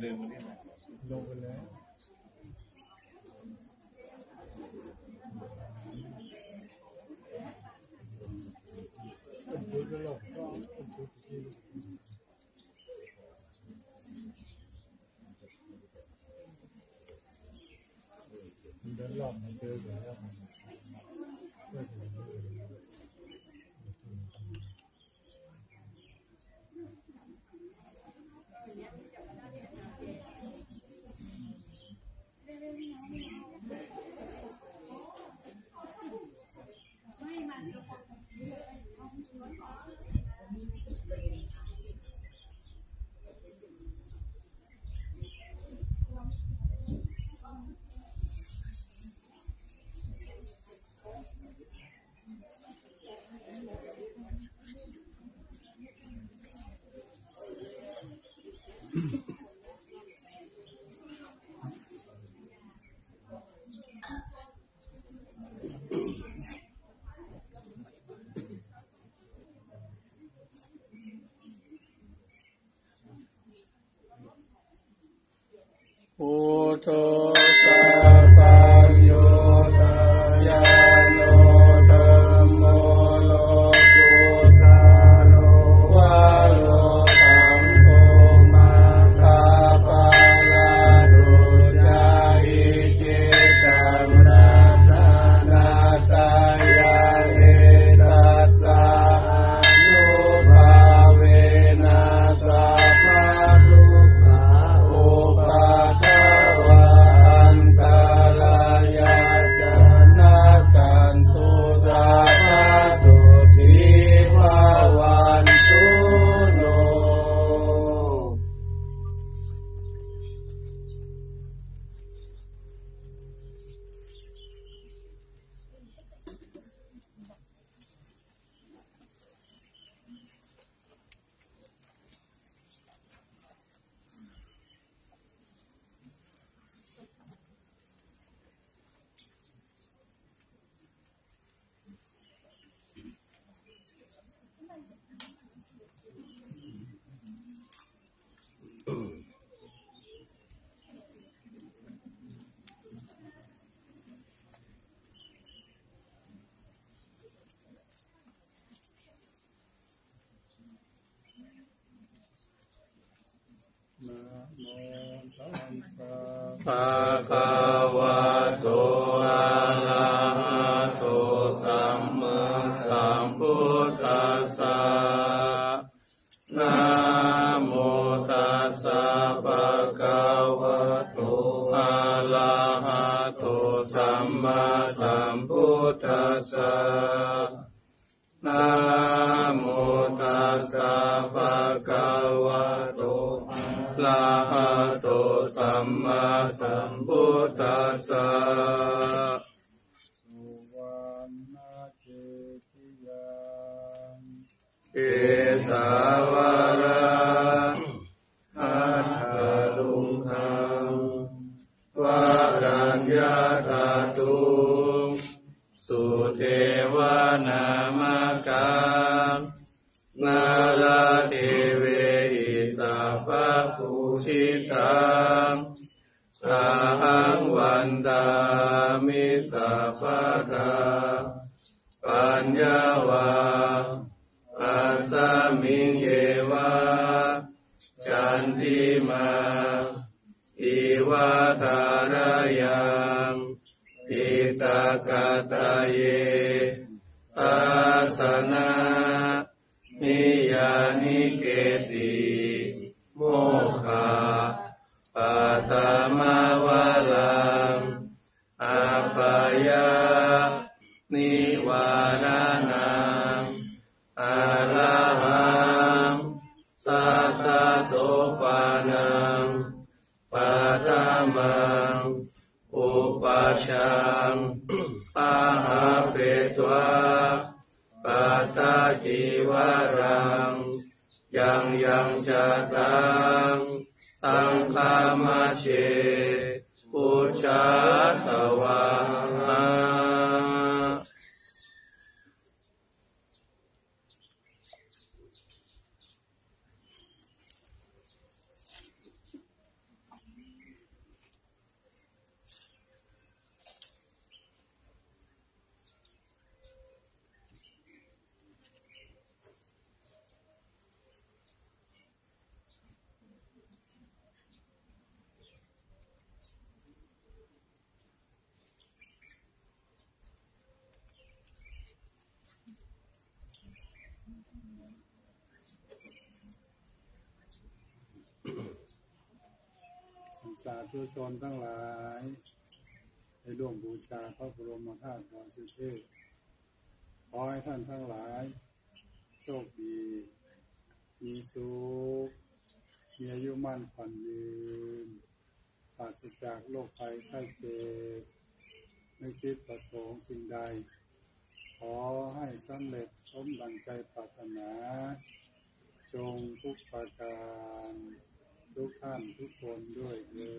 เดินมาเนี่ยลงไปแล้วผมก็ลงก็ผมพูดที่มันเดินหลอมมันเดินแล้ว 无德在。Alpha าธุชนทั้งหลายใด้ร่วมบูชาพระบรมธาตุดอยสุเทพขอให้ท่านทั้งหลาย โชคดี มีสุขมีอายุมั่นขวัญยืนปราศจากโรคภัยไข้เจ็บไม่คิดประสงค์สิ่งใด ขอให้สำเร็จสมดังใจปรารถนา จงทุกประการ ทุกท่านทุกคนด้วยเถิ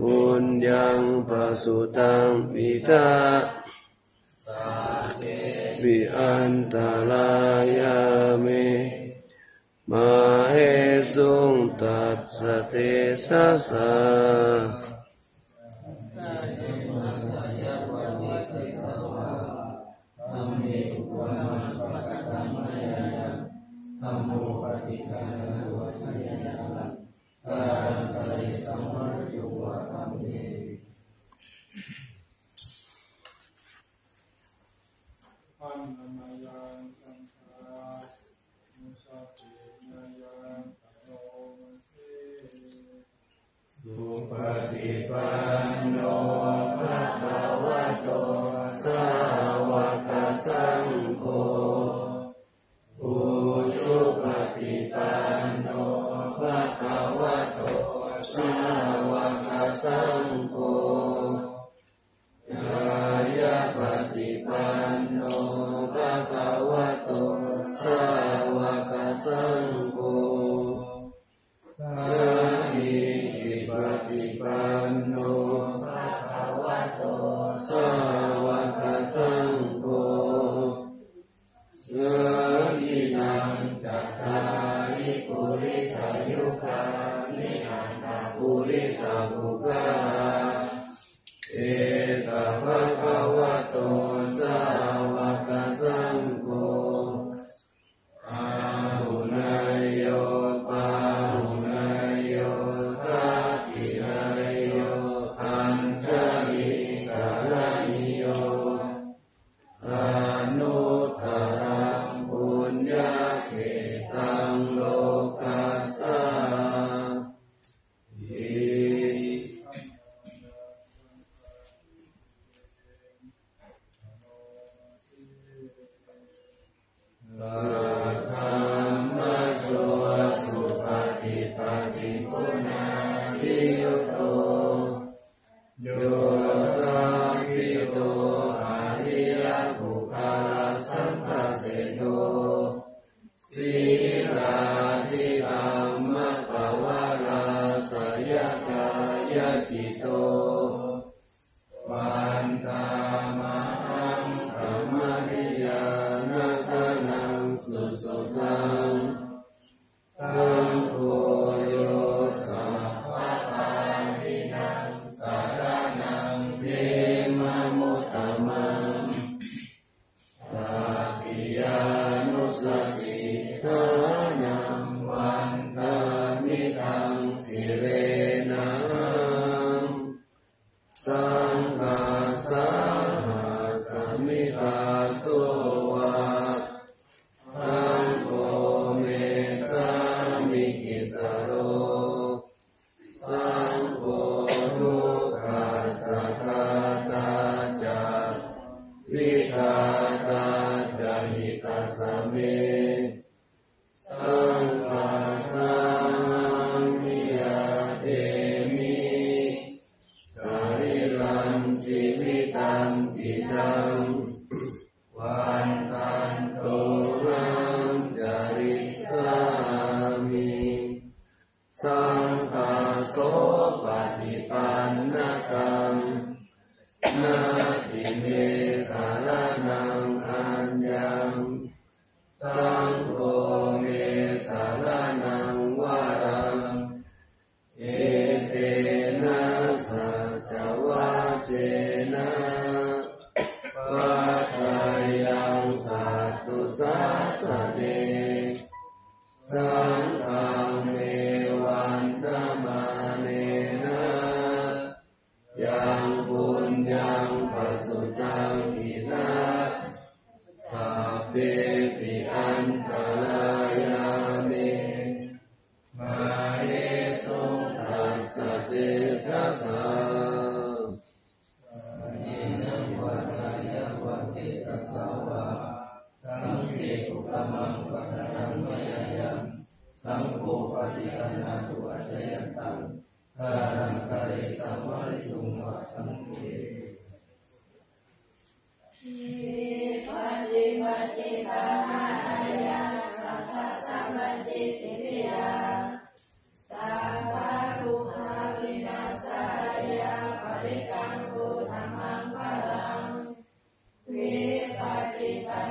บุญยังประสูตังปิตาวิอันตรายามิมาเหสุงตัสเตสสะ ป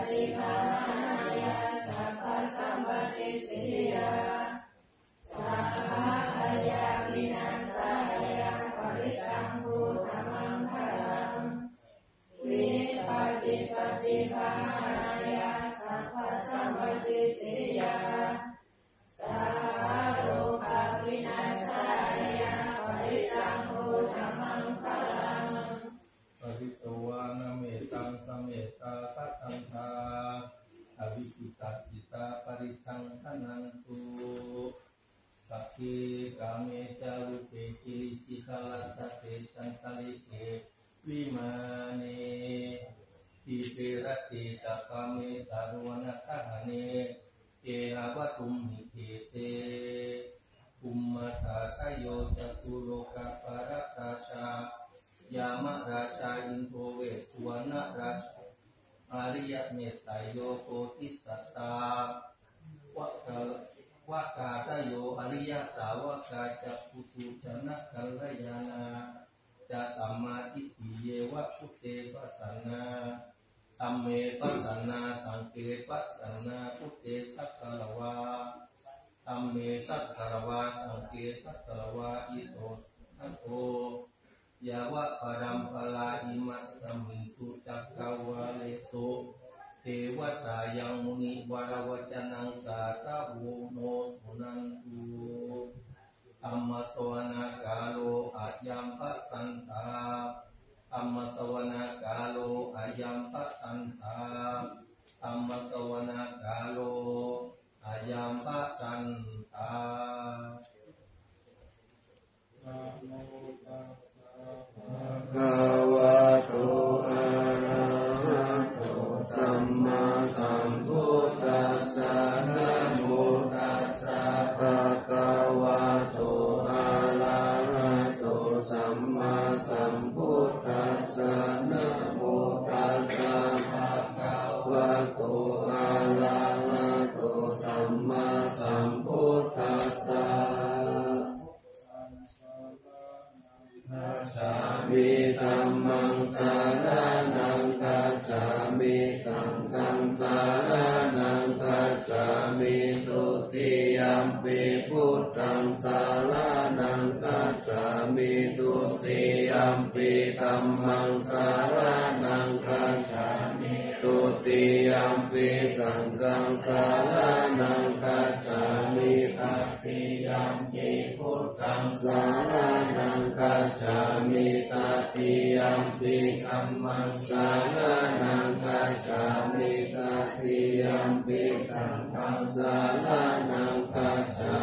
ตุติยัมปิพุทธังสารนังคัจฉามิตุติยัมปิธัมมังสารนังคัจฉามิตุติยัมปิสังฆังสารนังคัจฉามิตัตติยัมปิพุทธังสารนังคัจฉามิตติยัมปิธัมมังสารนังคัจฉามิตติยัมปิสัง ฆังสารนังคัจา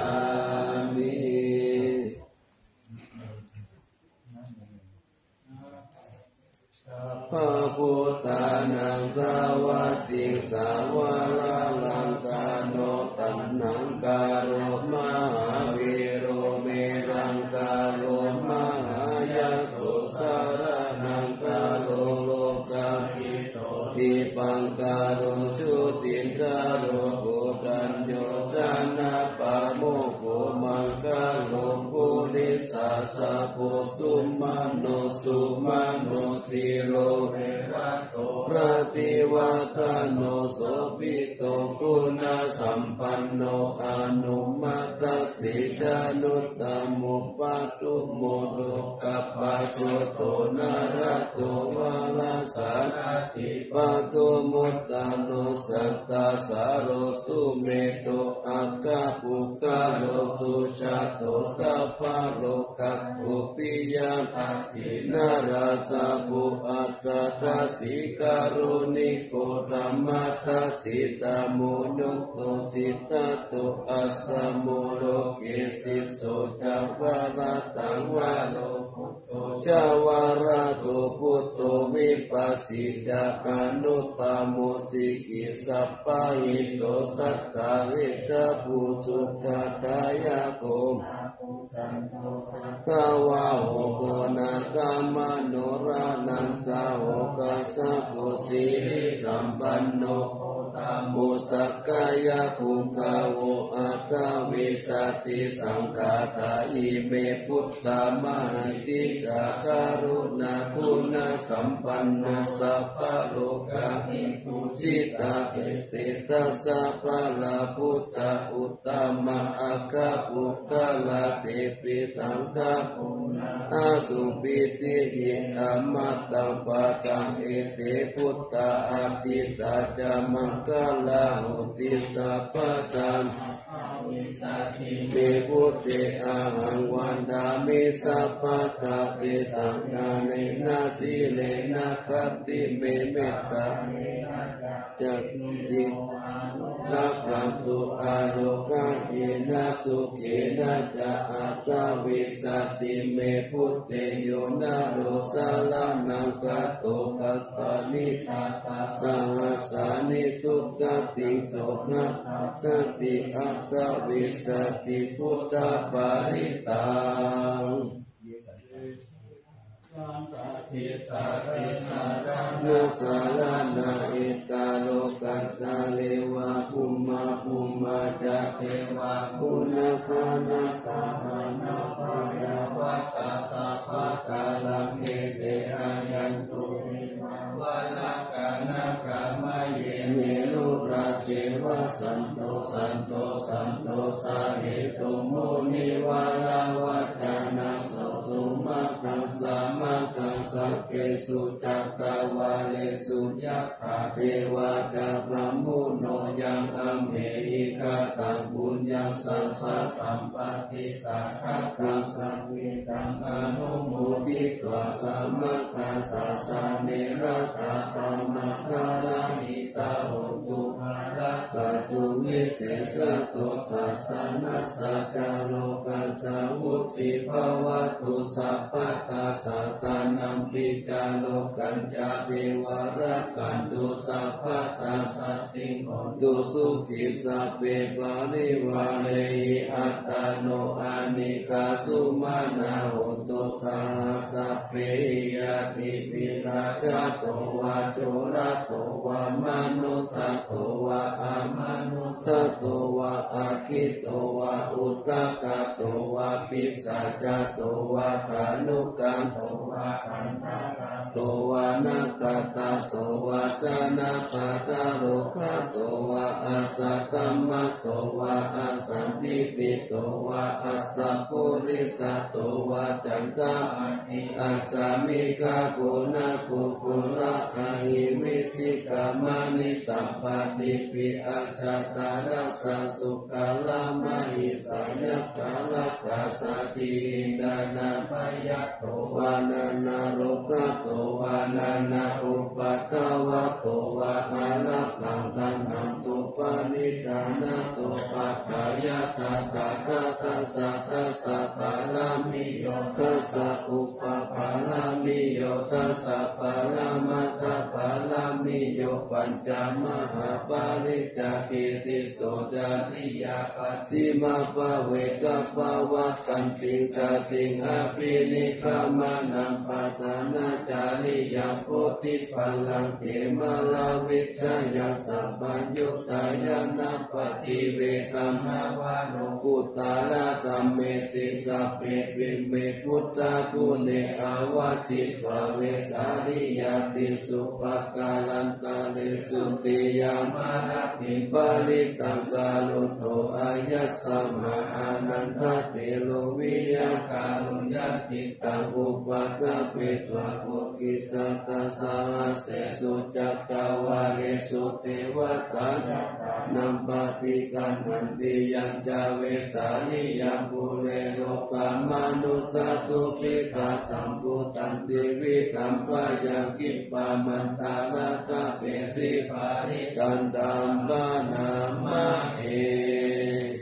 มิพระพุทธานังพระวัติสาวาลังกาโนตันนังกาโรมหาวิโรเมรังกาโรมหายาสุสารนังกาโรโลกาปิโตทิปังกาโรชุตินกาโร the สาสะโพสุมาโนสุมาโนติโรเรระโตระติวัตโนโสปิโตคุณสัมปันโนอนุมัตสิจานุตตมุปาตุโมโลกัปปะโจโตนาระโตวาลาสานาติปะโตมุตตาโนสัตตาสารโสุเมโตอัคคปุกาโลสุชาโตสัพพะโลกัตถุปิยาทัสสินาราสาภุอัตตทัสิการุณิโกธรรมทัสิตามุนุโตสิตาตุอัสสมุโลเกสิโสจาวาราตังวาโลจาวาราตุพุตโตวิปัสสิจากานุตามุสิกิสัพพะหิโตสัตตาวิจภูจุกตายาโก กาวาโหโกนากามโนรานันสาวกสัพุสีริสัมปันโนตามุสกกายภูกาโว อัตวิสัติสังกาตาอิเมพุทธามหิติกาการุณาคุณสัมปันโนสัพพโลกาหิปุจิตาเกติตาสัพพะลาพุทธอุตตมะอาคาปุกาลาเตปิสังฆปุณาอาสุปิติหิอมัตตังปะตังเอเตพุทธาอาติตาจามังคลาหุติสัพพะตัง Amen. เมพุทธิอาหังวันดามิสัพพะตะเตสังฆาเนนะสีเลนะคัตติเมเมตตาจักติลักขันตุอาโลกะเยนะสุเขนะจะอัตตวิสัตติเมพุทเตโยนะโรสาลานังกัตโตกัสตานิสหัสสานิทุกขติโสนะสติอัตตวิสติพุทธปริตังสังฆทิสาริสารังนาสาลานาอิตาโลกัตตาเลวะภูมาภูมาจะเทวะคุณคานาสามานาภายาวัตตาสัพพะกาลังเอเตอายันตุ วัลากานาคามะเยเมลุราเจวะสันโตสันโตสันโตสาเหตุโมนิวาลาวัจานาสตุ มาคังสามาคังสัพเพสุจักตาวาเลสุยะถาเทวาจาพระมุโนยังอัมเหหิคาตังบุญญาสัมภะสัมปติสัทธะตังสัมวิตังอนุโมทิตวาสัมมาคัสสะสะเนรตาปามาการานิตาโหตุภาระกาสุวิเศษตุสัสสนัสสะจโลกัจจวุติภวตุสัพพะตาสัสะนัมปิจาโลกันจาเทวรักันตุสัพพะตาสติงอนตุสุขิสัพเพปาริวาเรหิอัตตโนอานิกาสุมานาโหตุสาสัพเพยติปิราชาโตวาโจระโตวามนุสโตวาอามนุสโตวาอาคิโตวาอุตตกะโตวาปิสัจจโตวาคานุกันโตวาคันตาโตวานาคตาโตวาสนาปะตาโรคโตวาอาสัตตมะโตวาอาสันติปิโตวาอัสสะปุริสโตวาจันตาอิอาสามิกาปุนาปุปุระอาหิวิชิกามานิสัมปติปิอาจตารัสสุกาลามาหิสายกาลกาสติดานาปยโตวานานาโรกะโตวานานาอุปัตตวะโตวาอาลักขังคันหันตุปานิจานาโตปัตตายะตาตาตาตัสสะตัสสะปารามิโยตัสสะอุปปารามิโยตัสสะปารามัตตปารามิโยปัญจมหาปาริจาคิติโสดานิยาปัจฉิมาภาเวกปาวะกันติงจติงอภินิคามานังปัตนาจาริยาโพธิปัลลังเกมาลาวิชยาสัพพัญญุตายานาปฏิเวตมาวะโลกุตาลาตัมเมติสัพเพปิเมพุทธาคุเนอาวาสิตวาเวสาริยาติสุปกาลันตาเลสุติยามาราติปาลิตังกาลุโตอายัสสมาอานันทเตโลวิยาการุญญาติตังอุปกาเปตวะโกกิสัตตาสาเสสุจักกาวาเรสุเทวตานัมปติกันหันติยัญจาเวสานิยังปุเรโลกามานุสาตุปิกาสัมพุตันติวิกัมปะยังกิปามันตาระกะเปสิปาริกันตัมปานามาเอล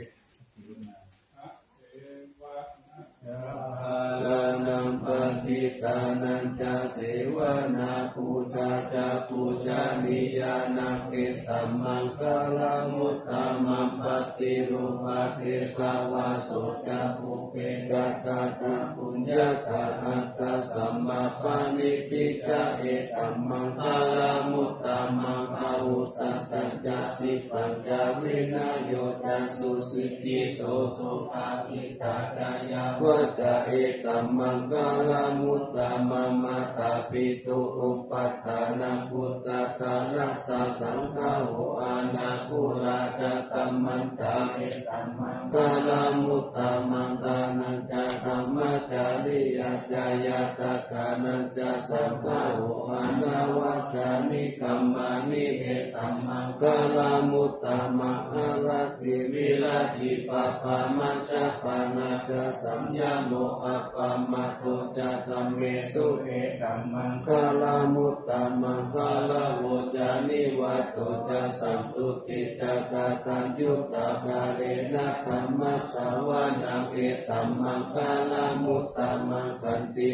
นิตานันจเสวนาปูชาจะปูชานิยานาเกตัมมังคลามุตตามัมปฏิรูปะเทสาวาโสจะปุเปกะตาตุปุญญาตาอัตตาสัมมาปานิติจะเอตัมมังคลามุตตามังภาวุสัตตัญจสิปัญจวินาโยจะสุสิกิโตสุภาสิตาจายาวัจเอตัมมังคลามุมุตตมัมมาตาปิตุอุปัฏฐานาพุตตาตาลัสสะสังฆาโหอานาคุลาจตัมมันตาเอตัมมันตาลามุตตมันตานันจะธรรมจาริยจายตากานันจสัมภาโห จานิกัมมานิเอตัมมังคลามุตตามังอาราติวิลาติปะปะมัจจปานาจะสัมยาโมอัปปะมะโตจะธรรมเมสุเอตัมมังคลามุตตามังคลาโวจานินิวัตโตจะสัมตุติตากาตัญยุตตาภาเรนะธรรมสาวานังเอตัมมังคาลามุตตามังคันติ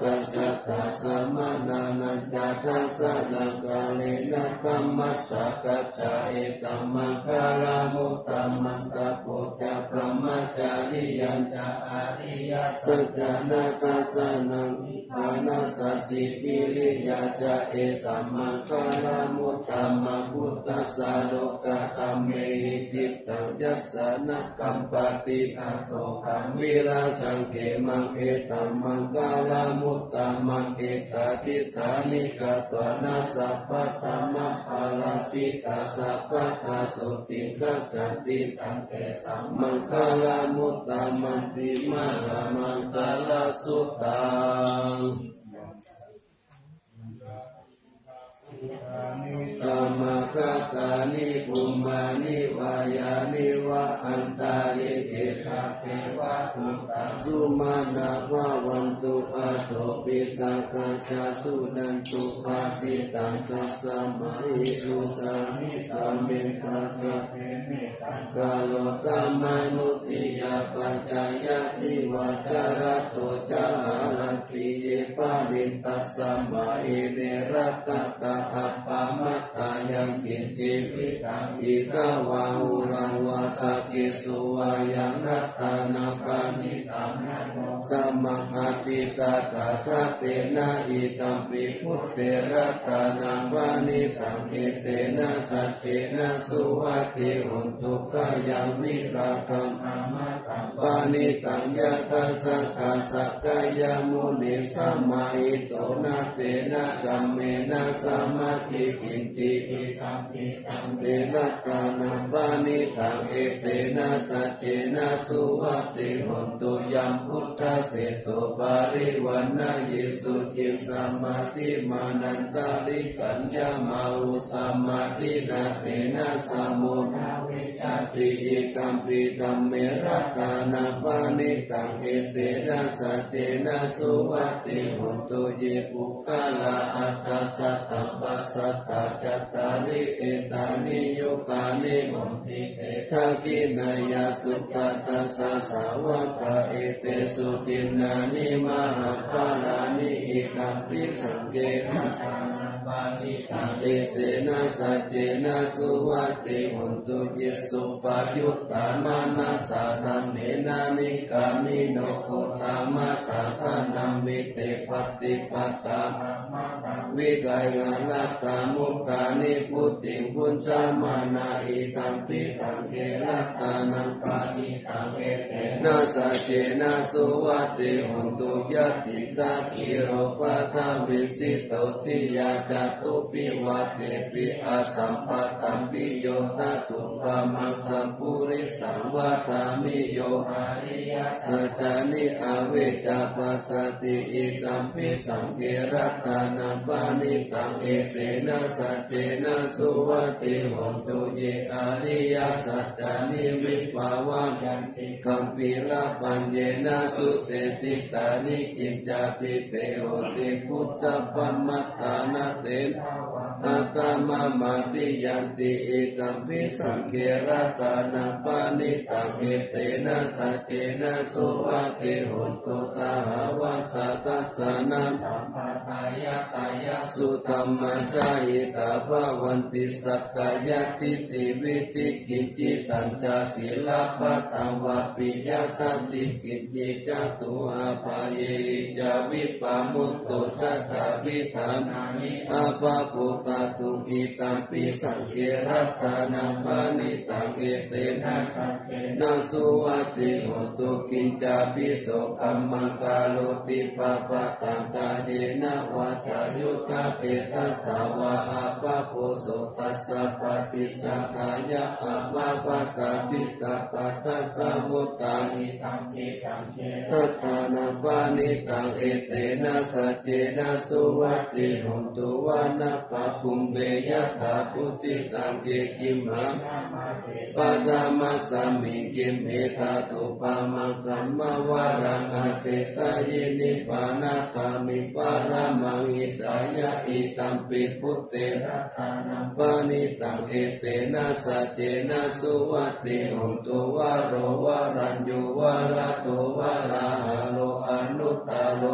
กัสสะตัสสะมานานันจาทัสสะนังกาเลนะธรรมสะกัจจาเอตัมมังคาลามุตตามังตะโพจะพระมัจจาริยันจะอาริยสัจจานาทัสสะนังมานัสสิทิริยาจะเอตัมมังคาลามุตตามังพุทธัสสะโลกะตัมเมหิติตังยัสสะนะกัมปติอาโสกัมวิลาสังเกมังเอตัมมังกาลามุตตามังเอตาทิสานิกาตวนาสัพพะตมัพพาลาสิตาสัพพะตาสุติกัสสันติตังเตสัมมังคาลามุตตามันติมารามังคาลาสุตัง สมาคตานิภูมานิวายานิวะอันตาลิเกตาเปวะตุตัสุมาณาภาวันตุอาโตปิสักาจสุนันตุภาสิตังตัสสมาหิรุตามิสามินทัสสะเปเมตังกาโลตามานุติยาปัจจายติวาจารโตจารันติเยปานิตัสสมาหิเนรัตตะอัปปามัตตายังกินจิวิตังอิกาวาอุลังวาสกิสุวายังรัตนาปานิตังสัมมาอติตาตาคาเตนะอิตัมปิพุทเตรัตนาปานิตังเอเตนะสัจเจนะสุวัติหุนตุขยังวิราคัมปานิตังยะตาสังฆาสักกายมุนิสัมมาอิโตนะเตนะกัมเมนะสัมมาติกินติตัมปิตัมเปนัตตานาปานิตังเอเตนะสัจเจนะสุวัติหุนตุยังพุทธเสตุปาริวันนาเยสุกินสัมมาติมานันตาลิกัญญามาอุสัมมาตินาเตนะสัมมุนาวิชาติอิตัมปิตัมเมรัตตานาปานิตังเอเตนะสัจเจนะสุวัติหุนตุเยปุคลาอัตตาสัตตปัสสัตตาตานิเอตานิโยตานิมุติเตทักกินายาสุขตัสสะสาวกะเอเตสุตินานิมหาภาลานิอิกัมปิสังเกตัง เอเตนะสัจเจนะสุวัติหุนตุยิสุปายุตตามานาสานัมเนนามิกามิโนโคตามาสาสานัมมิเตปฏิปัตตาวิกายาลัตตามุตานิพุติพุญจามานาอิตัมปิสังเกรัตตานังปานิตังเอเตนะสัจเจนะสุวัติหุนตุยติตาคิโรปะตาวิสิโตสิยาจตุปิวัติปิอาสัมปัตตัมปิโยตตุปะมังสัมปุริสังวาทามิโยอาริยสัจจานิอเวจาปัสสติอิตัมปิสังเกรัตตานัปานิตังเอเตนะสัจเจนะสุวัติหุนตุเยอาริยสัจจานิวิปาวายันติคัมปิลาปัญเยนะสุเตสิตานิกิจจาปิเตโอติพุทธปัมมัตตานาเต đến. อาตามามาติยันติอิตัมปิสังเกรัตานาปานิตังเอเตนะสัจเจนะสุวัติหุนตุสหวัสสะตัสสะนังสัมปทายะตายะสุตัมมาจายิตาภวันติสักกายติติวิธิกิจิตัญจศีลปะตังวะปิยตติกิจิจตุอาภาเยจาวิปามุตโตจัตตาวิธานานิอาภาปุตตุอิตัมปิสังเกรัตานาปานิตังเอเตนะสังเกนะสุวัติหุตุกินจาปิโสกัมมังกาโลติปะปะตังตาเดนะวัตายุตาเตตัสสาวะอาภาโพโสตัสสะปฏิสังขายะอาภาปะตาปิตาปัตตสสะมุตตานิตังเอตังเจรัตานาปานิตังเอเตนะสัจเจนะสุวัติหุตุวานานะปะคุมเบยะตาปุสิตังเกกิมหาปะดามาสามิกิมเอตาตุปามากัมมวารังอาเตตายนิปานาคามิปารามังอิตายะอิตัมปิพุตเตระธานังปานิตังเอเตนะสัจเจนะสุวัติหนตุวาโรวารัญญูวาระโตวาราหะโลอ นุตตาโล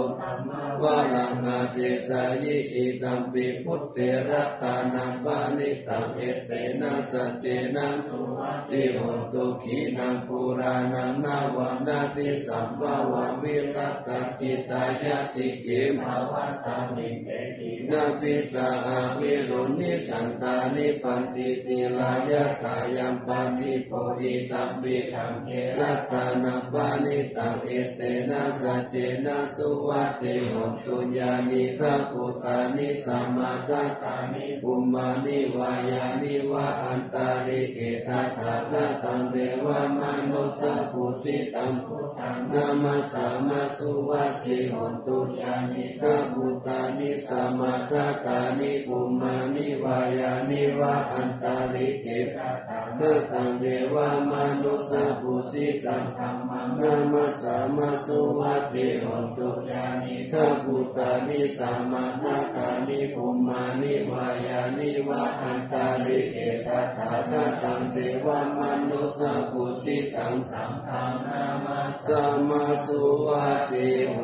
วาลังอาเจสายิอิตัมปิพุตเตระตานังปานิตังเอเตนะสัจเจนะสุวัติหนตุขีนังปุรานังนาวันาติสัมภาวะวิรัตจิตายะติเกภาวะสามิเตกินาปิสาอาวิรุณิสันตานิปันติติลายะตายัมปานิโพหิตัมปิสังเกรัตานาปานิตังเอเตนะสัจเจนะสุวัติหนตุญาณิทัพพุตานิสัมมากัตานิปุมมานิวายานิวะอันตาลิเกตัตตะตังเทวมนุสสปุสิตังพุทธังนามัสสามาสุวัติหนตุญาณิทัพพุตานิสัมมากัตานิปุมมานิวายานิวะอันตาลิเกตัตตะตังเทวมนุสสปุสิตังธัมมังนามัสสามาสุวัติหนตุญาณิทัพุตานิสัมมากัตานิปุมานิวายานิวะอันตาลิเอตัตตะตังเสวมนุสกุสิตังสัมภนามัสสามาสุวะติห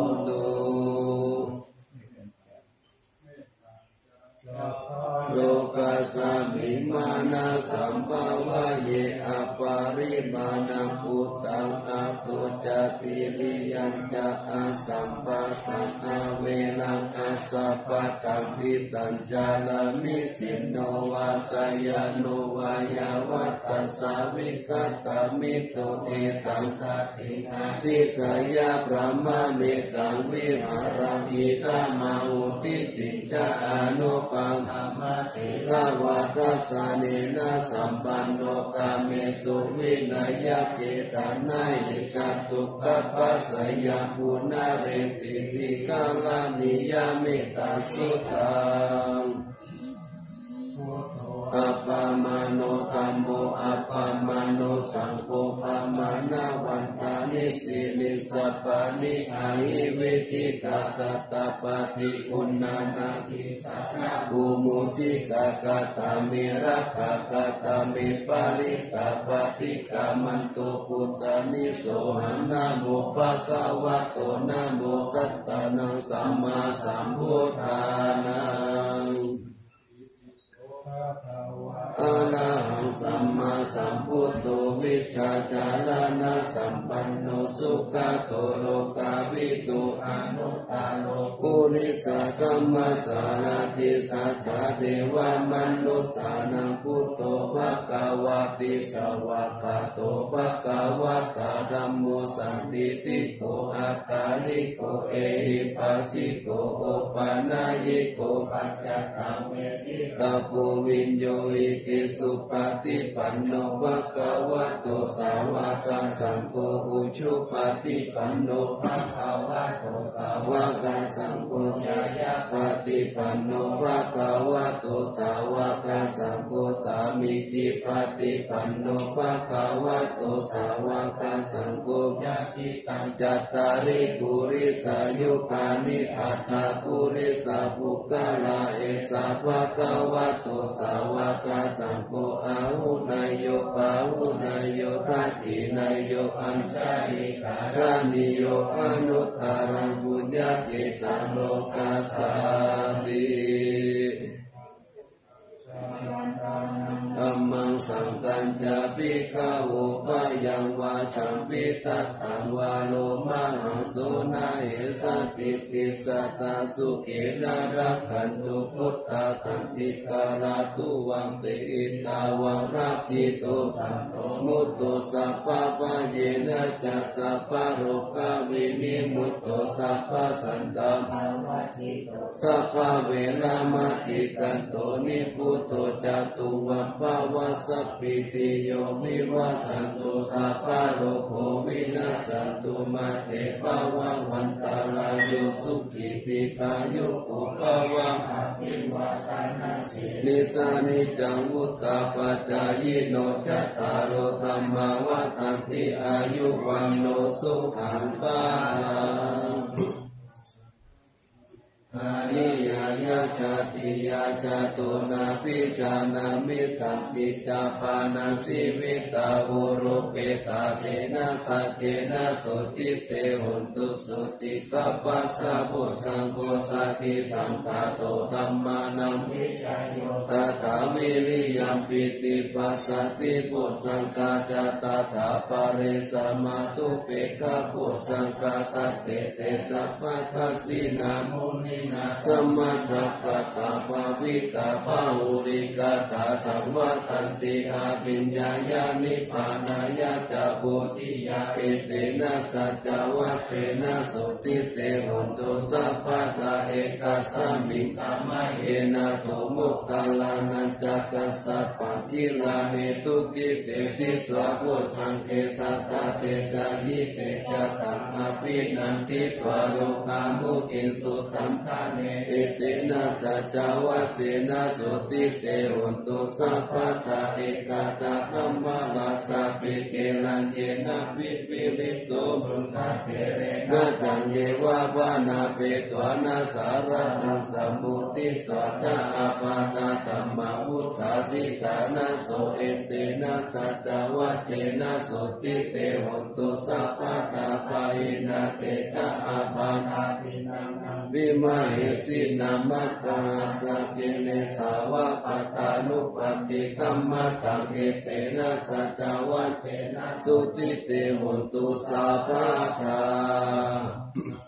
นตุ โลกัสสมิมานาสัมภาวะเยอปาริมาณังพุตตังอาตุจติริยัญจะอาสัมปะตังอาเวนังอาสัพพะตังติตัญจาลามิสินโนวาสยโนวายาวัตตสาวิกัตตมิโตเอตังสัตถินาทิกายาพระมาเมตังวิหารังอิตามาอุติติจาอนุปังธรรมสิราวาทสานีนาสัมปันโนกาเมสุวินายเกตานายิจัตุกัปปัสยาปุนาเรติติกาลานิยาเมตตาสุตัง อัปปามโนตัมโมอัปปามโนสังโฆปามานาวันตานิสิลิสัปปานิอาหิเวจิกาสัตตปาติอุณนานาทิสัพพะภูมุสิกากาตามิรักขากาตามิปาริตาปฏิกามันตุพุตานิโสหนาโมปะกาวะโตนะโมสัตตานังสัมมาสัมพุทธานัง อะระหัง สัมมาสัมพุทโธวิชาจารณะสัมปันโนสุขโตโลกาวิตุอนุตาโลกุนิสัตมสารติสัทธาเทวมนุสานังพุทโธภะกวาติสวากาโตภะกวาตาธัมโมสันติติโกอาคาลิโกเอหิปัสสิโกโอปานายิโกปัจจตังเวทิตาปูวินโยอิติสุปัฏิปันโนภะคะวะโตสาวกสังโฆอุชุปฏิปันโนภะคะวะโตสาวกสังโฆจายะปฏิปันโนภะคะวะโตสาวกสังโฆสามิจิปฏิปันโนภะคะวะโตสาวกสังโฆยะติตังจัตตาริปุริสายุคานิอัตตาปุริสาภุกาลาเอสาภะคะวะโตสาวกสังโฆอาหุนายโยปาหุนายโยทัตถินายโยอันชาลิการานิโยอนุตตารังบุญญาเกตังโลกัสสาติ สังกัญจปิกาโวปะยังวาจัมปิตัตตังวาโลมาหาโสนาเหสติติสัตาสุเกนารักขันตุพุทธาสันติกาลาตุวังเตอิตาวังรักขิโตสันโตมุตโตสัพพะปะเยนะจัสสัพพะโรกาวินิมุตโตสัพพะสันตังสัพพะเวรามติกันโตนิพุตโตจตุวัปปะวะสสัพพิติโยวิวัสสันตุสัพพะโรโควินัสสันตุมาเตปะวังวันตาลายโยสุขิติกายุปุปะวังอภิวาทนาสินิสานิจังวุตตาปัจจายโนจัตตารโธรรมวัฏันติอายุวันโนสุขังปาลังอาายาชาติยาชาตุนาพิจานามิตันติจาปานาสิวิตาวุรุเปตาเทนะสัจเจนะสุติเตหุนตุสุติกัปปัสสะโพสังโฆสัพิสังฆาโตธัมมานังวิจายโยตถามิริยัมปิติปัสสติโพสังฆาจาตถาปะเรสมาตุเปกะโพสังฆาสัตเตเตสัพพะทัสสินามุนินาสัมมาทัตตาภาวิตาภาหุริกาตาสัมวัตันติอาปิญญายานิพานายาจาโพธิยาเอเตนะสัจจวัเสนะสุติเตหุนตุสัพพะตาเอกาสมิงสัมมาเอนะโตมุกาลานันจักสสะปังกิลาเนตุติเตติสวะโพสังเคสัตตาเตจายิเตจตังอภินันติตวาโลกามุขินสุตัมตาเนเอเตนะจัจจวัเสนะสุติเตหุนตุสัพพะตาเอกาตาธัมมาลาสาปิเกลันเยนะวิปิริโตสุนทเปเรนะตังเยวะวานาเปตวานาสารนังสัมมุติตวะจาอาปาตาตัมมาวุฒาสิตานะโสเอเตนะจัจจวัเสนะสุติเตหุนตุสัพพะตาปายนะเตจาอาปาตาปินัง วิมาเหสินามัตตาตาเกเนสาวะปตานุปติกัมมตังเอเตนะสัจวัสเชนะสุติเตหุนตุสัพพะตา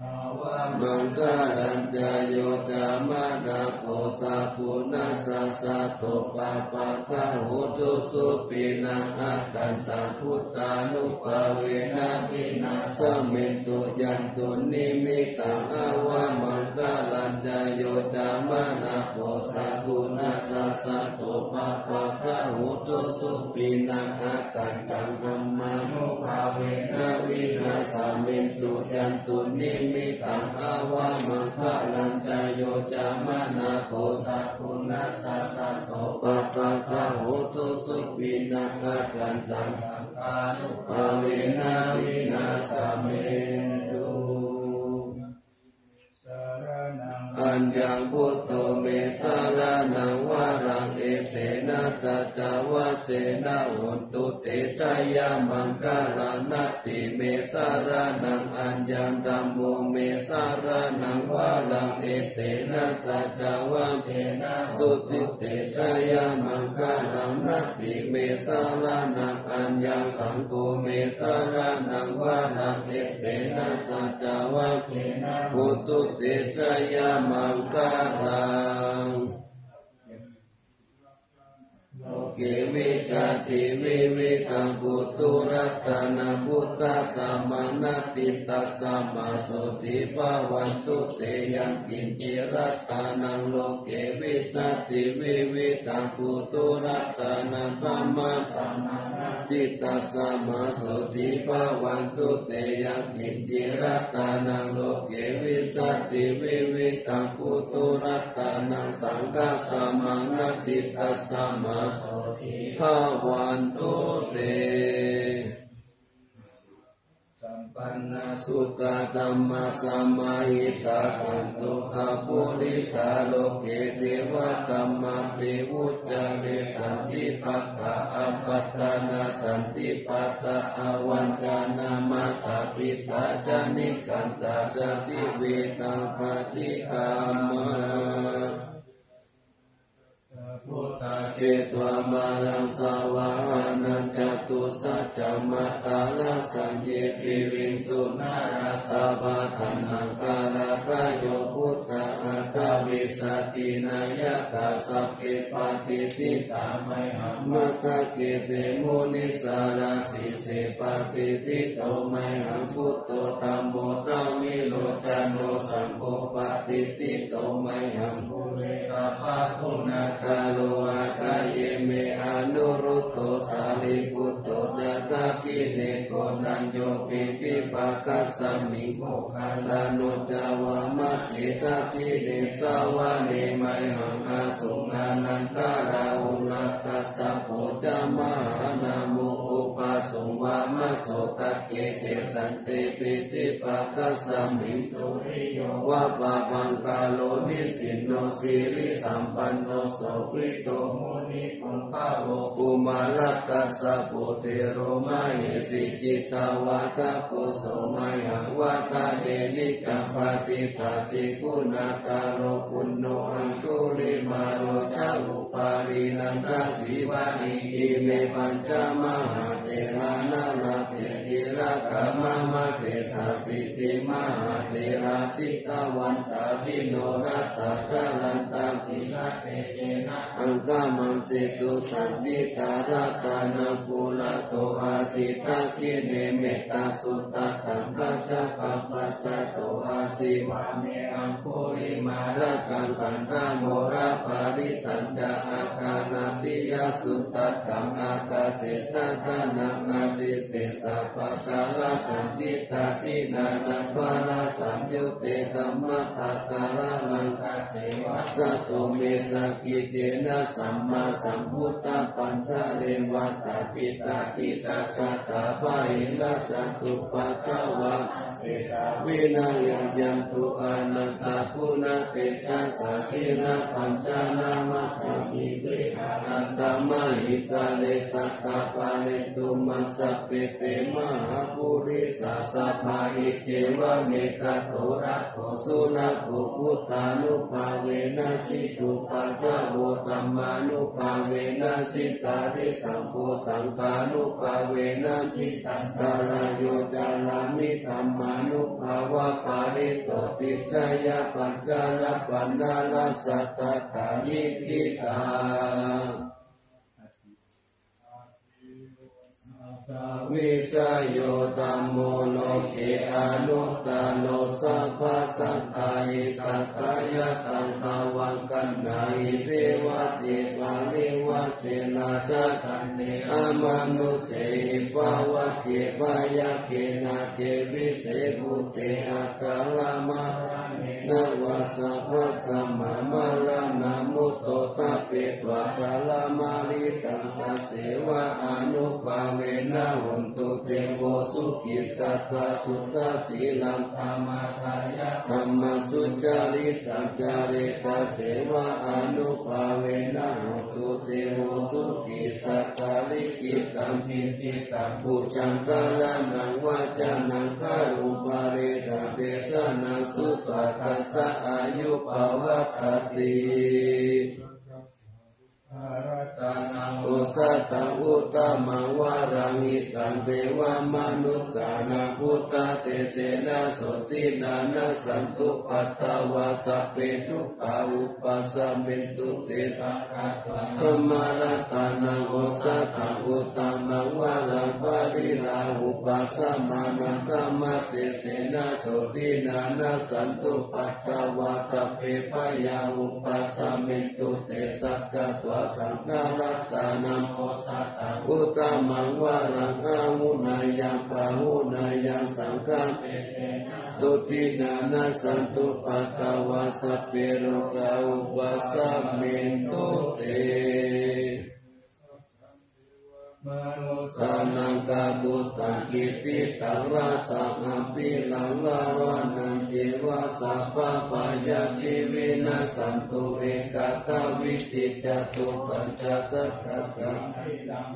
มังคลันจโยจามานาโคสาปุนัสสะโตปะปะคะหุตุสุปินังอาตันตาพุทธานุปเวนะปินาสเมตุยันตุนิมิตังอาวามังคลันจโยจามานาโคสาปุนัสสะโตปะปะคะหุตุสุปินังอาตันตังธรรมานุภาเวนะวินาสเมตุยันตุนิมิตังอาวามังคะลันจโยจามานาโคสัพพุนัสสะสะโตปะปะคะโหตุสุปินังอากันตังสังฆานุภาเวนะวินาสเมตุอัญญังพุทโธเมสารนังวารังเอเตนะสัจวะเสนะหุนตุเตชะยามังคารานัตติเมสารนัง อัญญังดัมโมเมสารนังวารังเอเตนะสัจวะเสนะสุติเตชยามังคารานัตติเมสารนังอัญญังสังโฆเมสารนังวารังเอเตนะสัจวะเสนะหุตุเตชยามังคาลังโล เกวิจติวิวิตังปุตุรัตนาพุทธสัมมานาติตัสสะมาโสติภาวันตุเตยังกินจิรัตนังโลเกวิจติวิวิตังปุตุรัตนาธัมมาสัมมานาติตัสสะมาโสติภาวันตุเตยังกินจิรัตนังโลเกวิจติวิวิตังปุตุรัตนังสังฆสัมมานาติตัสสะมาโสติภาวันตุเตสัมปันนาสุตาตัมมาสัมมาหิตาสันตุสัพพุริสาโลเกเทวะตัมมาเทวุจาเรสันติปัตตาอปัตตานาสันติปัตตาอวันจานามาตาปิตาจานิกันตาจติเวตังปฏิกามา พุทธาเสตวามาลังสาวานันจตุสัจจมัตตาลาสัญเยปิวินสุนาราสาบาตันังกาลาคายโยพุทธาอัตวิสตินายกาสัพเพปฏิทิตาไมหัมมัตเกเตมุนิสาราสิเสปฏิทิโตไมหัมพุทโตตัมโมตาวิโลจานโนสังโฆปฏิทิโตไมหัมปุนุอัตเยเมอนุรุตโตสาลิปุตโตนาตากิเนโกนันโยปิติปัคสัมมิโคคาลานุจาวามัติตากิเนสาวาเนไมหังคาสุนานันตาราอุลัตตสะโพจามานาม ปาสุวามะโสตเกเกสันติปิติปัสสะมิงสุริโยวะปะปังกาโลนิสินโนสิริสัมปันโนโสภิโตโมนิปุงปะโวกุมารัตตัสสะโพเทโรมาเหสิกิตาวาตาโกโสมายัวาตาเดนิกัปปติตาสิกุณาตาโรปุณโนอังคุลิมาโรจาอุปารินันตาสิวานิอิเมปัญจมหาเตนะนานาเต ระกามะมะเสสะสิติมหาเตระจิตตวันตาจิโนรัสสะชาลันตังกิระเตเจนะอังกามังเจตุสันติตาราตานาภูระโตอาสิตาคิเนเมตาสุตตะขันตัจจปัปปัสสะโตอาสิวะเมอังคุริมาระกังกันตาโมระปาริตัญจอาคานาติยสุตตะกังอากาเสตตานาอาสิเสสะปะสาลสันติตาจินานาปาราสัญยุเตตัมมะอาการาลังคเสวะสัตโตเมสกิเตนะสัมมาสัมพุทธปัญจเรวัตปิตาทิตาสัตตาปะหิลัสตุปะทวะ วินายังยังตุอานันตาปุณเตชะสาสินาปัญจนามาสัมมิเวนันตมาหิตาเลสัตตาปาเลตุมัสเปเตมหาปุริสาสะภาหิเกวะเมกะโตระโตสุนัขพุตตานุภาเวนัสิตุปัญจโวตัมมานุภาเวนัสิตาริสัมโพสังฆานุภาเวนัจิตันตาลาโยจารามิธรรมานุภาวะปาริโตติจายาปัญจาลปันดาลสัตตตานิพิตา วิจายโยตัมโมโลเกอนุตตโลสัพพสัตตาอิตัตายะตังภาวังกันดาอิเทวะเตปาริวะเจนะสัตตันเนอมนุเสปาวะเกปายะเกนะเกวิเสบุเตอะกาลามะ นวะสัพพสัมมามาลานามุตโตตะเปตวะกาลามาลิตังตะเสวะอนุภาเวนะหุนตุเตโวสุขิจัตตาสุตสีลังธรรมทายะธรรมสุจาริตังจาริตาเสวะอนุภาเวนะหุนตุเตโวสุขิสัตตาลิกิตังพิติตังปุจังกาลานังวาจานังคารุปาเรตังเดสนาสุตตะตัสสะอายุปวัตติตานัง อุสัตะอุตมังวารังอิตังเทวามนุสสานาพุทธเตเสนาสตินานาสันตุปัตตวาสเปทุกาอุปัสสะเมตุเตสังฆาตวธรรมารัตานังอุสัตะอุตมังวารังปาริลาอุปัสสมานังธรรมเตเสนาสตินานาสันตุปัตตวาสเปปยาอุปัสสะเมตุเตสักขะตัวสัสังฆารัตานังโอทัตตังอุตมังวารังอามุนายังปะหุนายังสังฆาเปเตนะสุตินานาสันตุปัตตวาสเปโรกาอุปัสสะเมตุเต สานังกาตุสังกิติตังราสังอภิลังลาวานันเทวาสัพพะปายาติวินาสันตุเอกตาวิติจตุปัญจตัตตะตั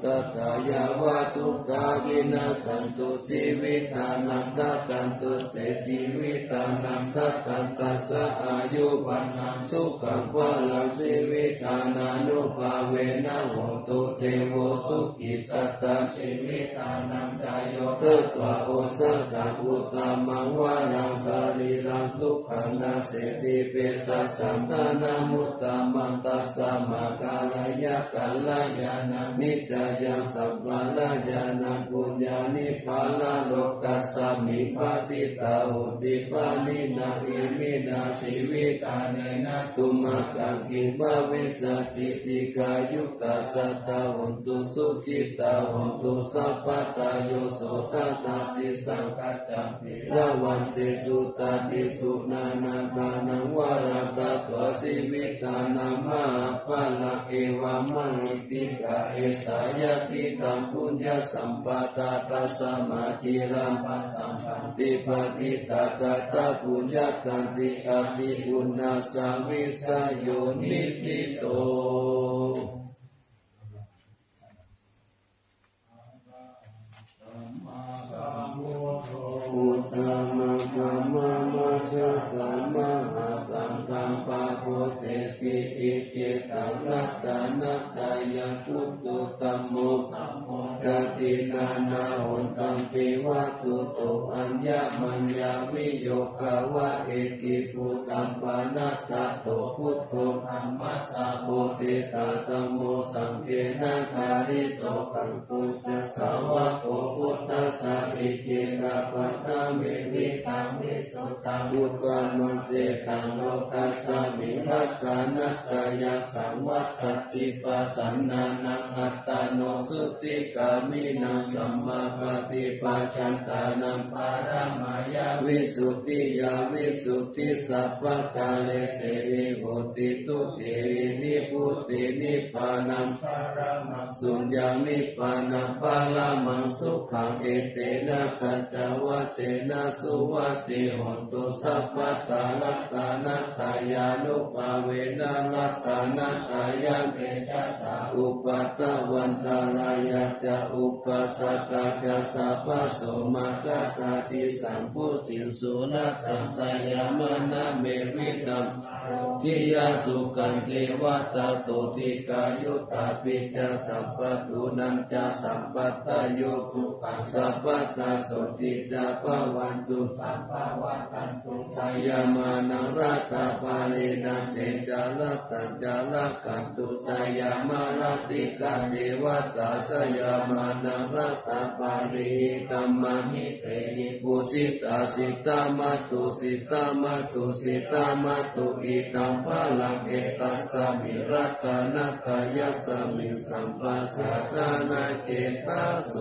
ตถายาวาทุกาวินาสันตุสีวิตานันตตันตุเตติวิตานันตตันตัสสะอายุวันนังสุขังวาลังสีวิตานานุภาเวนะโหตุเทโวสุขิสัตตาชีวิตานังใจโยเตตวะโอสักะอุตามังวารังสารีรังทุกขังนาเสติเปสัสสันตานามุตตามันตัสสะมากาลายะกัลลายานานิจายังสัพพะลายานาปุญญานิพาลาโลกัสสามิปาติตาอุติปานินาอิมินาสิวิตาเนนะตุมะกังกิงภาวิสติติกายุกัสสตาหุนตุสุขิตาหนตุสัพพตาโยโสสัตติสังกัจจติละวันติสุตติสุนานาคานังวรตะตัวสิวิตานามาปะละเอวามังอิติกาเอสายติตัมปุญญสัมปตาตัสมาธิรัมปัสสัมปันติปฏิตากตาปุญญกันติอติอุณาสาวิสยโยนิพิโต รัตานตายะพุทโธตัมโมกตินานาหนตัมปิวัตุตุอัญญมัญญาวิโยคาวะเอกิปุ ตัมปานัตตะโตพุทโธธรรมะสะโพธิตาธัมโมสังเกนะคาริโตสังปุจจสาวะโกพุทธัสสะอิเจระปัตตามิวิตังวิสุทธังอุตตมังเจตังโลกัสสะมิรัตตานัตตายาสังวัตติปัสสนานังอัตตาโนสุติกามินาสัมมาปฏิปัจจันตานังปารามายาวิสุทธิยาวิสุทธิสัพพะกาเลเสริโหติตุเตนิพุตินิพานังปารมังสุญญานิพพานังปาลามังสุขังเอเตนะสัจวะเสนะสุวัติหนตุสัพพตาลัตตานัตตายานุภาเวนะลัตตานัตตายาเปชะสาอุปัตตวันตาลายาจะอุปัสสะกะจะสัพพะโสมากะตาติสัมพุติสุนัตตังสยามนะเมวิตัมทิยาสุกันเทวตาโตติกายุตาปิจสัพพตุนันจะสัมปัตตโยสุขังสัพพตาสติจาปวันตุสัมภวันตันตุสยามานรัตาปาลินันเตจาลตัญจาลกันตุสยามาลติกาเทวตาสยามานรัตาปาลิตัมมามิเสหิปุสิตาสิตามาตุสิตามาตุสิตามาตุอิกัมภาลังเอตัสสมิรัตานัตตายาสมิสัมปัสสะนานาเกตาโส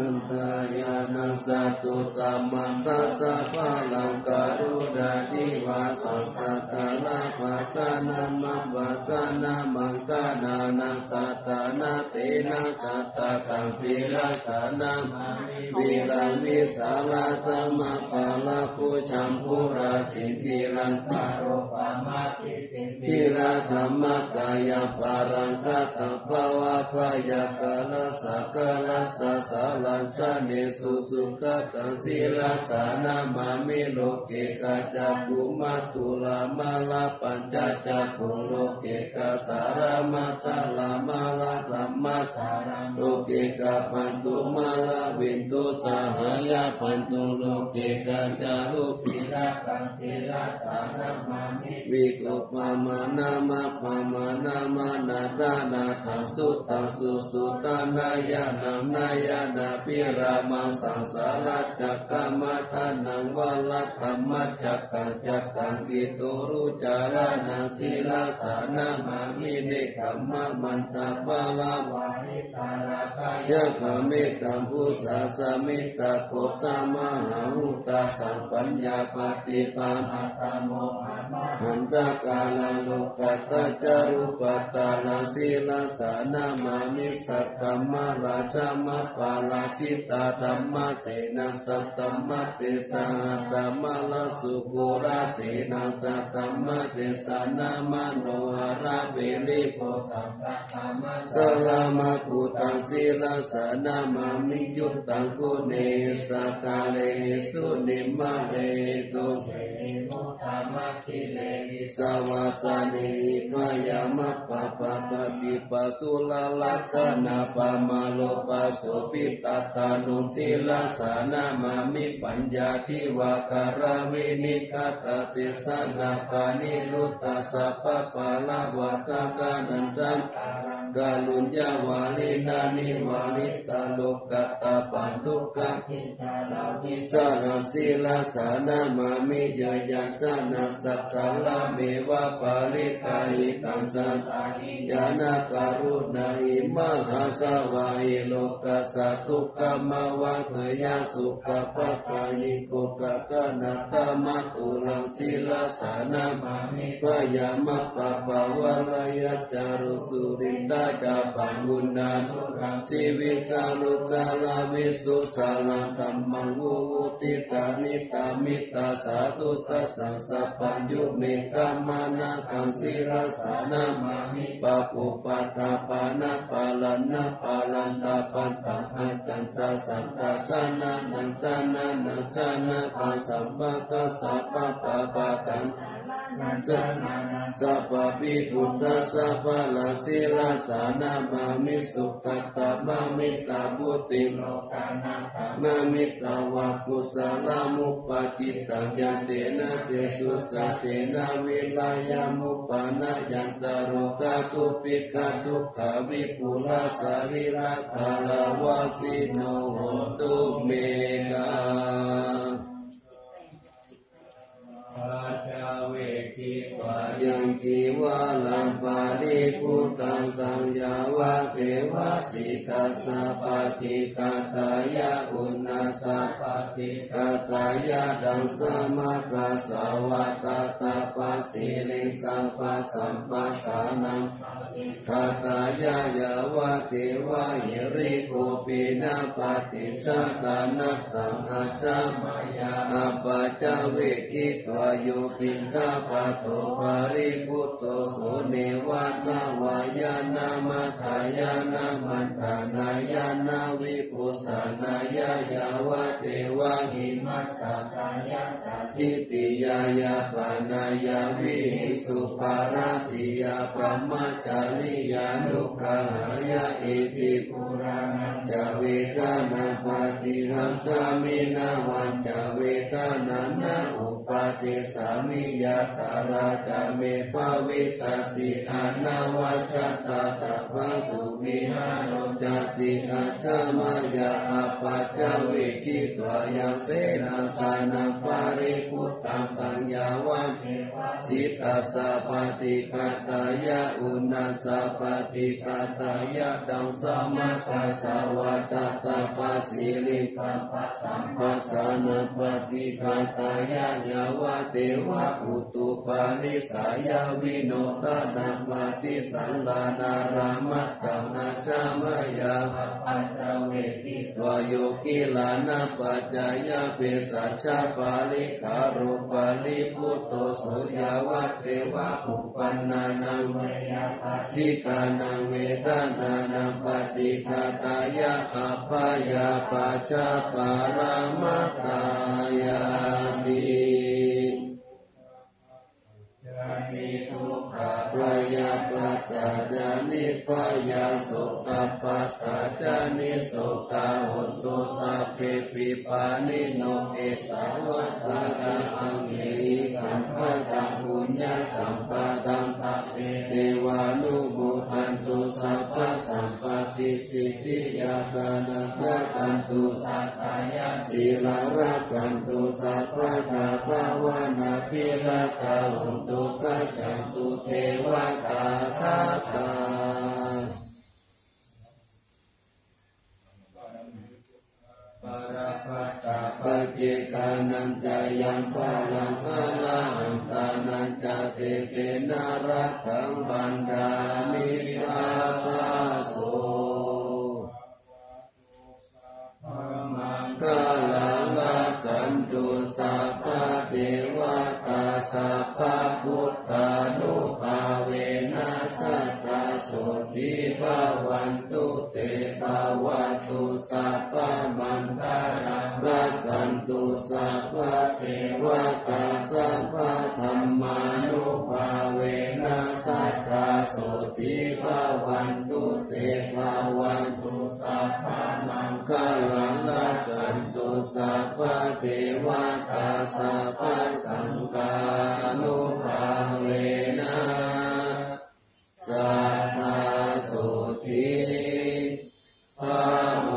นันตายานาสตุตามันตัสสะภาลังการุดาทิวาสัสสะตาลาภาสานามังวาสานามังกานานาสัตตานาเตนะสัตตะตังสีราสานามามิวิรังวิสาลาตมะปาลาภูชัมภูราสิทิรันตาโรปามาติติทิราธรรมกายปารังกัตตภาวะพยากาลสักกาลสัสสาลาสเนสุสุขตังศีลาสานามามิโลเกกาจักขุมาตุลามาลาปัญจจักขุโลเกกาสารามาจาลามาลาธรรมาสารังโลเกกาปันตุมาลาวินตุสหายาปันตุโลเกกาจารุปิราตังศีลาสานามามิวิโกปามานามาปามานามานาตานาทาสุตังสุสุตานายานังนายานาปิรามาสังสาราจักกามาทานังวลัตตมัจจักกังจักกังกิโตรุจารานาศีลาสานามามิเนกัมมามันตาปาลาวาริตาราตายะขเมตัมพุสาสมิตาโคตามหาหุตาสัมปัญญาปฏิปามาตโมหันตากาลังโลกัตตาจารุปัตตาลาศีลาสานามามิสัตตมะราชามะปาลาชิตาธรรมะเสนาสัตตมะเตสาธรรมะลาสุโกราเสนาสัตตมะเตสานามโนหะระเวริโพสังสัตตมะสลามะกุตังศีลาสานามามิยุตตังกุเนสกาเลสุนิมะเลตุเสมุตตมะคิเลหิสวาสานิพยามะปะปะตติปัสสุลาลักขณาปะมาโลปัสสุปิตตตานุศีลาสานามามิปัญญาทิวาการาวินิกาตติสนาปานิรุตตาสัพพะปะละวะตากานันตังกาลุญญาวาลินานิวาลิตาโลกัตตาปันทุกะสานาศีลาสานามามิยายัสานาสัตตาลานิวะปาลิกาหิตังสัตยานาการุณาหิมหาสวาหิโลกัสสะทุกขมวัตยาสุขปัตตายิโกปะกะนัตตมัตุลังศิลาสานามามิปยามะปะปะวะรายจารุสุริตาจาปังบุญนานุรังชีวิจารุจาลาวิสุสาลังตัมมังวุติตานิตามิตาสาธุสัสสะสัพพัญญุเมกามานาคังศิลาสานามามิปะปุปะตาปานาปาลันนาปาลันตาปันตาอาจันตาสันตาสานานันจานานันจานาคังสัมปะตาสัพพะปะปะตังสัพพะปิพุทธสสัพพะลาสิลาสานามามิสุขตามามิตาบุติโลกานาตานามิตาวะกุสลามุปะจิตตังยันเตนะเตสุสะเตนะวิลายามุปานายันตารุกาตุปิกาตุขาวิปุลาสาริรัตาลาวาสิโนโหตุเมกาปัจจเวทิวายังจีวาลังปาริพุตังตังยาวะเทวะสิทัสสะปฏิกาตายะอุณาสะปฏิกาตายะดังสมะกาสาวะตาตาปัสสิลิสัมปัสสัมปัสสานังกาตายะยาวะเทวะหิริโกปินาปฏิจจตานัตตังอาจามายาอปาจาเวกิตวโยปินตาปะโตปาริพุตโตโสเนวาตาวายานามัตตายานามันตานายานาวิปุสานายายาวะเทวะหิมัสสะตายาสัทิติยายาปานายาวิหิสุปาราติยาปรมจาริยานุกาหายาอิติปุรานันจเวกานาปฏิหังกามินาวันจเวกานานาอุ ปาติสามิยาตาราจาเมภาวิสติอานาวัจตาตะพัสุมิหารจติอาจามายาอปัจจเวกิตวายเสนาสานาปาริพุตตังตังยาวันสิตาสาปฏิกาตายะอุณาสาปฏิกาตายะดังสมาตาสาวาตาตาปัสสิลิปัปสัมปัสานาปฏิกาตายะยาวะเทวะอุตุปาลิสายาวิโนตานามาติสังลานารามัตตังอาจามายาปัจจเวกิตวโยกิลานาปัจจายาเปสัจจาปาลิขารุปาลิพุตโตโสยาวะเทวะอุปันนานังเวยาปฏิกานังเวทนานังปฏิคาตายะอาภายาปัจจาปารามัตตายามิจะ มีทุกขพยาปัตตาจานิพยาสุขปัตตาจานิสุขหุตุสัพพิปิปานิโนเอตวัตตา สัมปะตังปุญญาสัมปะตังสัพเพเทวานุโมทันตุสัพพะสัมปติสิทธิยาตานะรักันตุสัตตายาศีลารักันตุสัพพะทาภาวนาพิรตาหุตุกัสสันตุเทวตาทัตตา ปเจกานันจายังปาลังอาลาหันตานันจาเตเจนารักขังบันดามิสาโสมังกาลังละกันตุสัพพะเทวตาสัพพะพุทธานุภาเวน สตตาโสติภาวันตุเตภาวัตุสัพพมันตารังรักันตุสัพพเทวตาสัพพธรรมานุภาเวนัสตตาโสติภาวันตุเตภาวันตุสัพพมังคลังละกันตุสัพพเทวตาสัพพสังฆานุภาเวนะ สัพพะโสติภา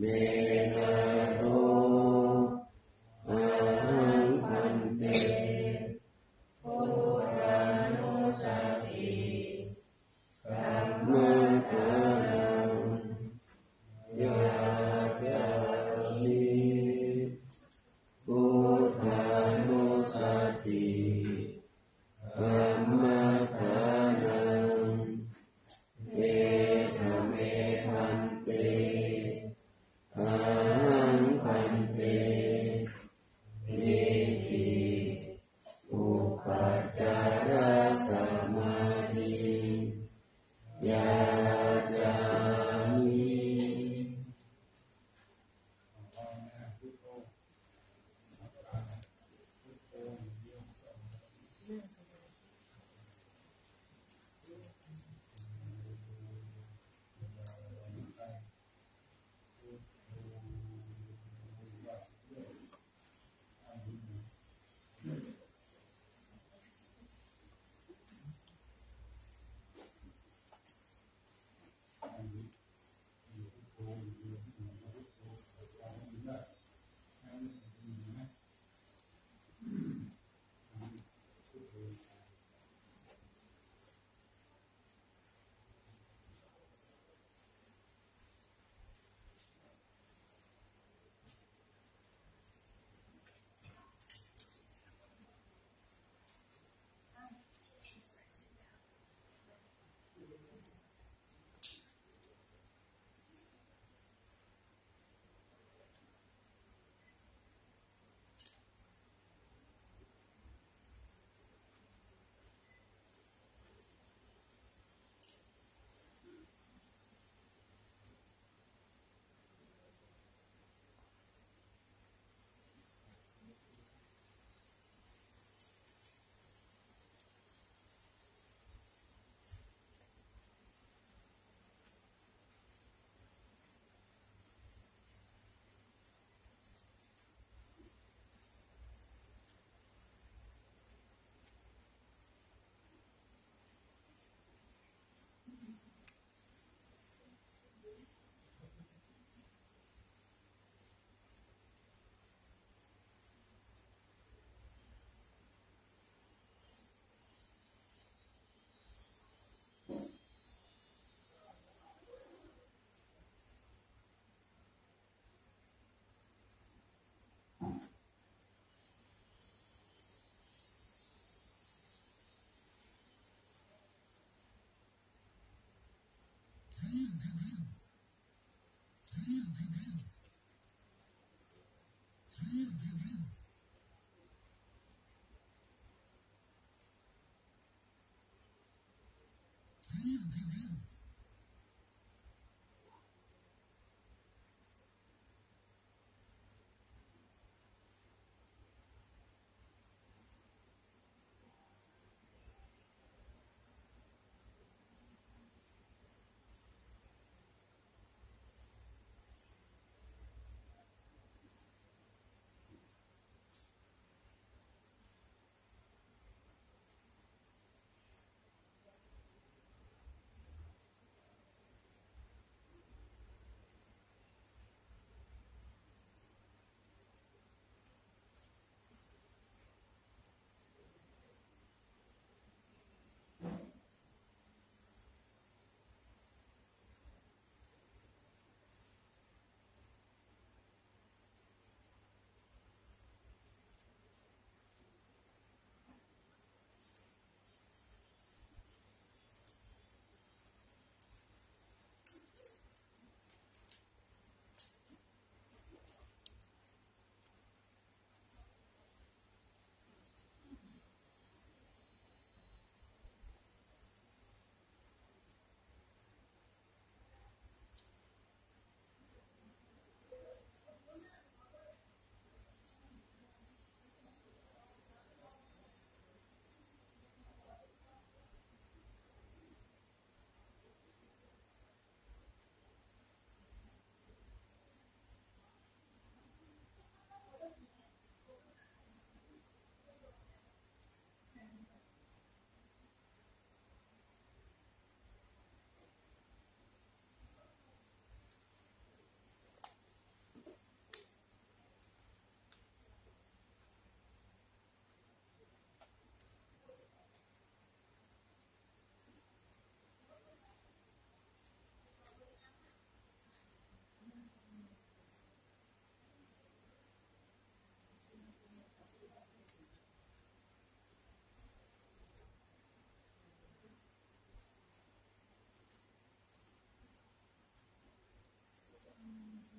เ Mm-hmm.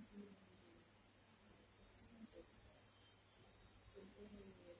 กา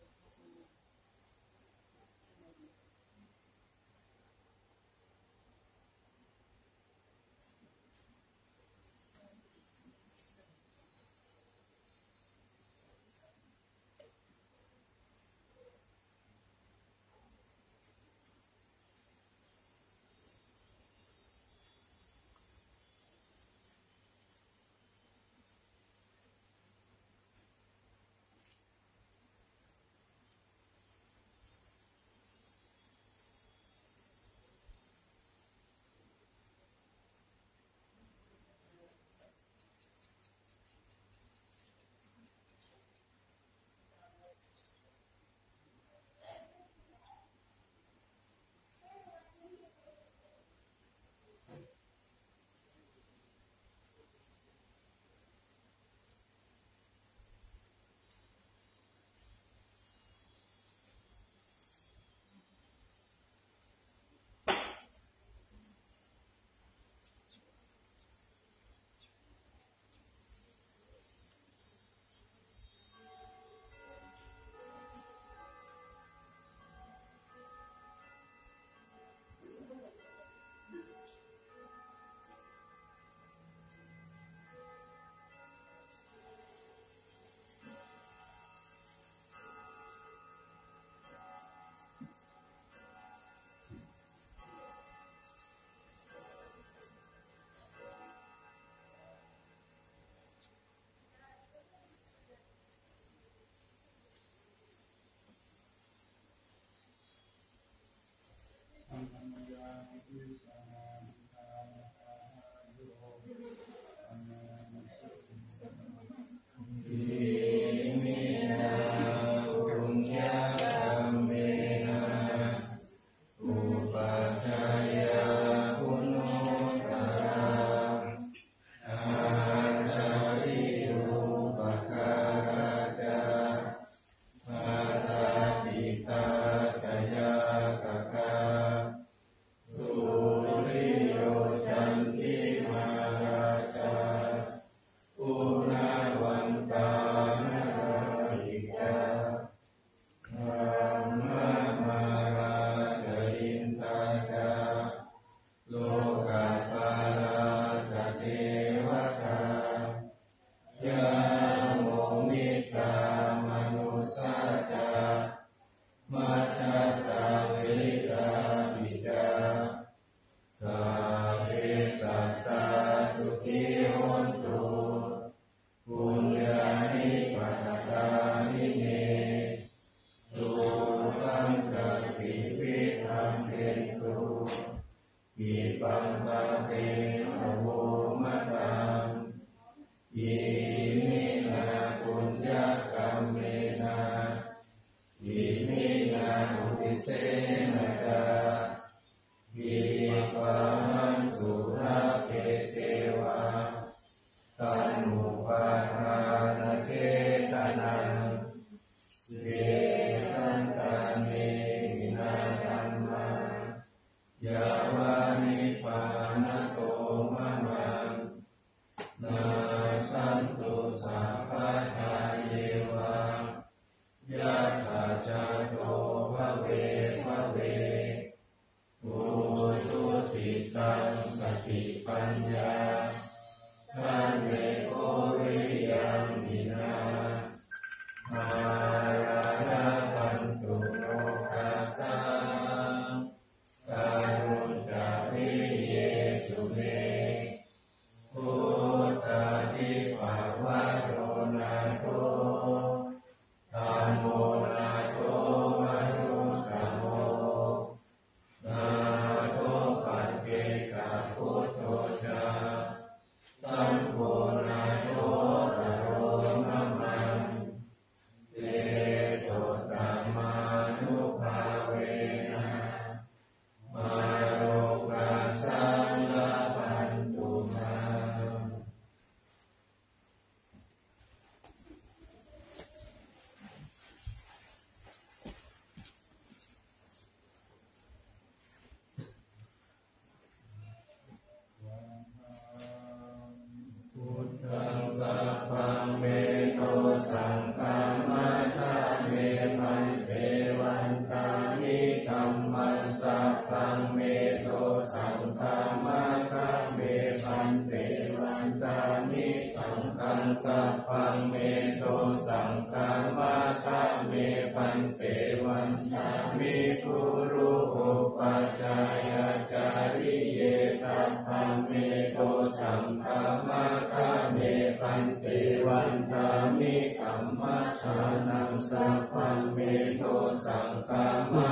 ตุสังฆามา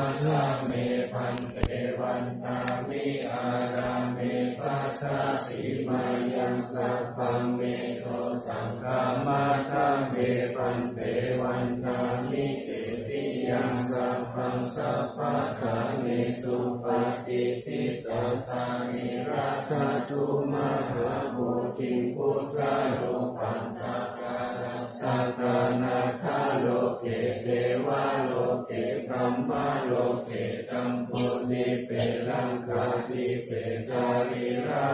เมพันเวันตามิอารามิสัาสีมายังสัพพัเมตุสังฆามาเมพันเวันตามิเตติยังสัพพังสัพพะทานิสุปะ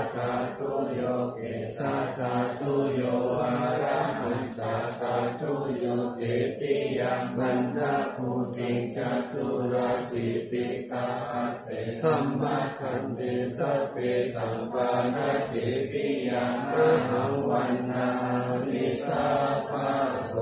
ากาตุโยเกสากาตุโยอาระหันตากาตุโยเตปิยังมันตะภูติจตุรสิติสาเสธรรมะคันเดสเปสังปานาติปิยังมหังวันนาลิสาปัโส